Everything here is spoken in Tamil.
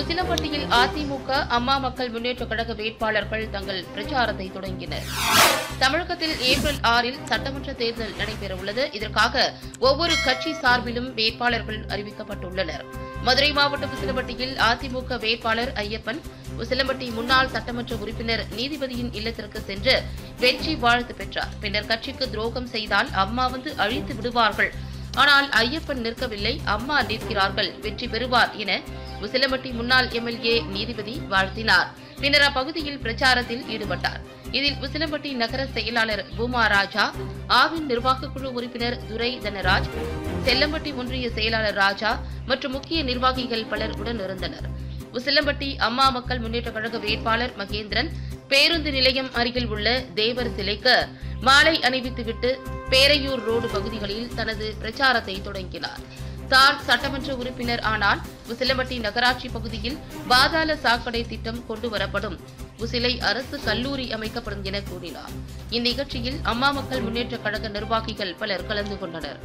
உசிலம்பட்டியில் அதிமுக அம்மா மக்கள் முன்னேற்ற கழக வேட்பாளர்கள் தங்கள் பிரச்சாரத்தை தொடங்கினர். தமிழகத்தில் ஏப்ரல் ஆறில் சட்டமன்ற தேர்தல் நடைபெறவுள்ளது. இதற்காக ஒவ்வொரு கட்சி சார்பிலும் வேட்பாளர்கள் அறிவிக்கப்பட்டுள்ளனர். மதுரை மாவட்டம் உசிலம்பட்டியில் அதிமுக வேட்பாளர் ஐயப்பன் உசிலம்பட்டி முன்னாள் சட்டமன்ற உறுப்பினர் நீதிபதியின் இல்லத்திற்கு சென்று வெற்றி வாழ்த்து பெற்றார். பின்னர் கட்சிக்கு துரோகம் செய்தால் அம்மா வந்து அழித்து விடுவார்கள் ஆனால் ஐயப்பன் நிற்கவில்லை அம்மா நிற்கிறார்கள் வெற்றி பெறுவார் என உசிலம்பட்டி முன்னாள் எம்எல்ஏ நீதிபதி வாழ்த்தினார். பின்னர் அப்பகுதியில் பிரச்சாரத்தில் ஈடுபட்டார். இதில் உசிலம்பட்டி நகர செயலாளர் பூமா ராஜா ஆவின் நிர்வாகக் குழு உறுப்பினர் துரை தனராஜ் செல்லம்பட்டி ஒன்றிய செயலாளர் ராஜா மற்றும் முக்கிய நிர்வாகிகள் பலர் உடனிருந்தனர் உசிலம்பட்டி அம்மா மக்கள் முன்னேற்ற கழக வேட்பாளர் மகேந்திரன் பேருந்து நிலையம் அருகில் உள்ள தேவர் சிலைக்கு மாலை அணிவித்துவிட்டு பேரையூர் ரோடு பகுதிகளில் தனது பிரச்சாரத்தை தொடங்கினார். தான் சட்டமன்ற உறுப்பினர் ஆனால் உசிலம்பட்டி நகராட்சி பகுதியில் பாதாள சாக்கடை திட்டம் கொண்டு வரப்படும். உசிலை அரசு கல்லூரி அமைக்கப்படும் என கூறினார். இந்நிகழ்ச்சியில் அம்மா மக்கள் முன்னேற்ற கழக நிர்வாகிகள் பலர் கலந்து கொண்டனர்.